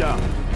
down.